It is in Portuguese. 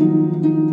Música